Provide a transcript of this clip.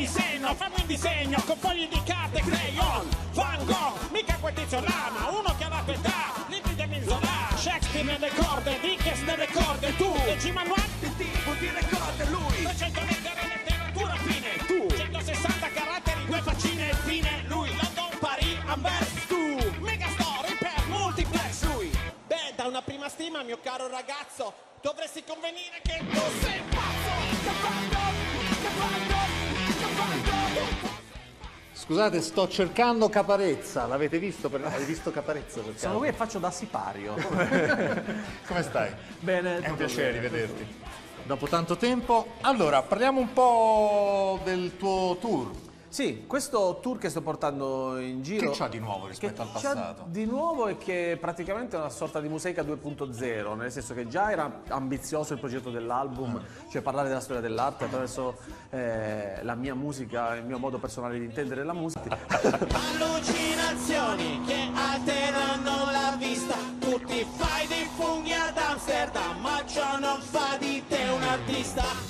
disegno, fammi un disegno con fogli di carta crayon, Van Gogh, mica quel tizio rana, uno che ha la pietà, libri dell'isola, Shakespeare nelle corde, Dickens nelle corde, tu, G. Manuel, tipo di ricorda lui, 300 lettere letteratura fine, tu, 160 caratteri, due faccine, fine, lui, London, Paris, Anvers, tu, mega story per multiplex, lui, beh, da una prima stima, mio caro ragazzo, dovresti convenire che tu sei pazzo, che Scusate, sto cercando Caparezza. L'avete visto? Per... Hai visto Caparezza? per Sono qui e faccio da sipario. Come stai? Bene, È un piacere bene. rivederti. Dopo tanto tempo. Allora, parliamo un po' del tuo tour. Sì, questo tour che sto portando in giro... Che c'ha di nuovo rispetto al passato? di nuovo è che praticamente è una sorta di musica 2.0, nel senso che già era ambizioso il progetto dell'album, Mm. cioè parlare della storia dell'arte attraverso eh, la mia musica, il mio modo personale di intendere la musica. Allucinazioni che alterano la vista Tutti fai dei funghi ad Amsterdam Ma ciò non fa di te un artista